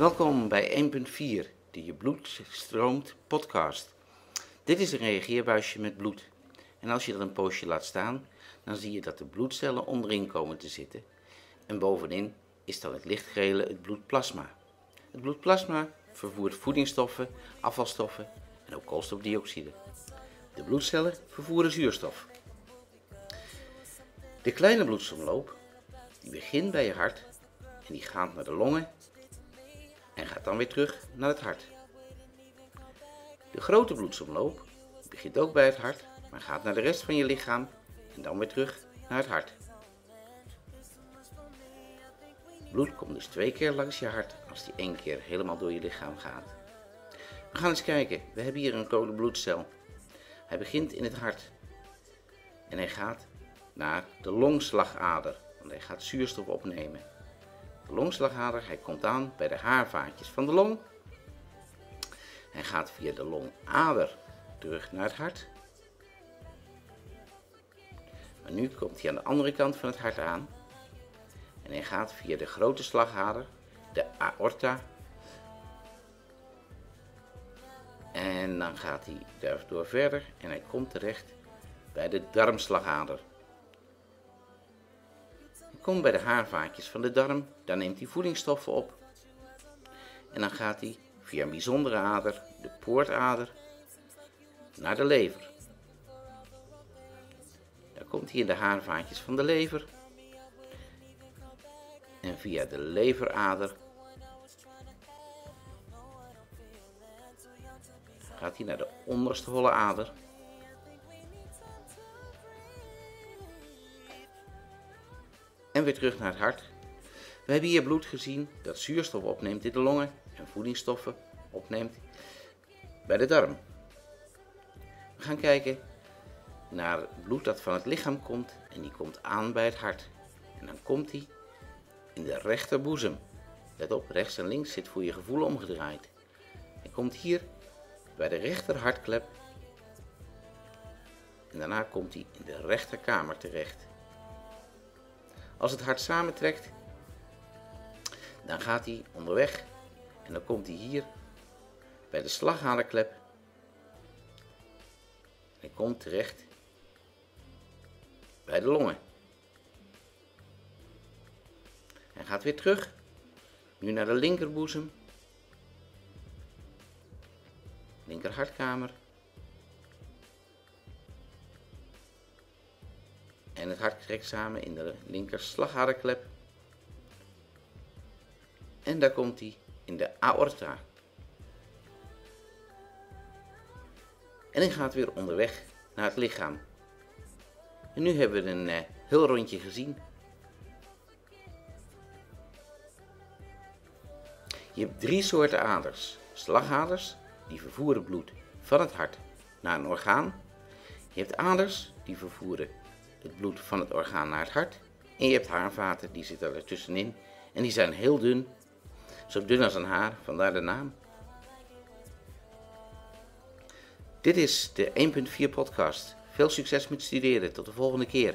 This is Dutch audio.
Welkom bij 1.4, de Je Bloed Stroomt podcast. Dit is een reageerbuisje met bloed. En als je dat een poosje laat staan, dan zie je dat de bloedcellen onderin komen te zitten. En bovenin is dan het lichtgele het bloedplasma. Het bloedplasma vervoert voedingsstoffen, afvalstoffen en ook koolstofdioxide. De bloedcellen vervoeren zuurstof. De kleine bloedsomloop die begint bij je hart en die gaat naar de longen en gaat dan weer terug naar het hart. De grote bloedsomloop begint ook bij het hart, maar gaat naar de rest van je lichaam en dan weer terug naar het hart. Bloed komt dus twee keer langs je hart als die één keer helemaal door je lichaam gaat. We gaan eens kijken. We hebben hier een rode bloedcel. Hij begint in het hart. En hij gaat naar de longslagader, want hij gaat zuurstof opnemen. De longslagader, hij komt aan bij de haarvaatjes van de long. Hij gaat via de longader terug naar het hart. Maar nu komt hij aan de andere kant van het hart aan. En hij gaat via de grote slagader, de aorta. En dan gaat hij daardoor verder en hij komt terecht bij de darmslagader. Komt bij de haarvaatjes van de darm, daar neemt hij voedingsstoffen op. En dan gaat hij via een bijzondere ader, de poortader, naar de lever. Daar komt hij in de haarvaatjes van de lever en via de leverader gaat hij naar de onderste holle ader. En weer terug naar het hart. We hebben hier bloed gezien dat zuurstof opneemt in de longen en voedingsstoffen opneemt bij de darm. We gaan kijken naar bloed dat van het lichaam komt en die komt aan bij het hart. En dan komt hij in de rechterboezem. Let op, rechts en links zit voor je gevoel omgedraaid. Hij komt hier bij de rechter hartklep en daarna komt hij in de rechterkamer terecht. Als het hart samentrekt, dan gaat hij onderweg en dan komt hij hier bij de slagaderklep. Hij komt terecht bij de longen. Hij gaat weer terug, nu naar de linkerboezem, linker En het hart trekt samen in de linker slagaderklep. En daar komt hij in de aorta. En hij gaat weer onderweg naar het lichaam. En nu hebben we een uh, heel rondje gezien. Je hebt drie soorten aders. Slagaders, die vervoeren bloed van het hart naar een orgaan. Je hebt aders, die vervoeren het bloed van het orgaan naar het hart. En je hebt haarvaten, die zitten er tussenin. En die zijn heel dun, zo dun als een haar, vandaar de naam. Dit is de 1.4 podcast. Veel succes met studeren. Tot de volgende keer.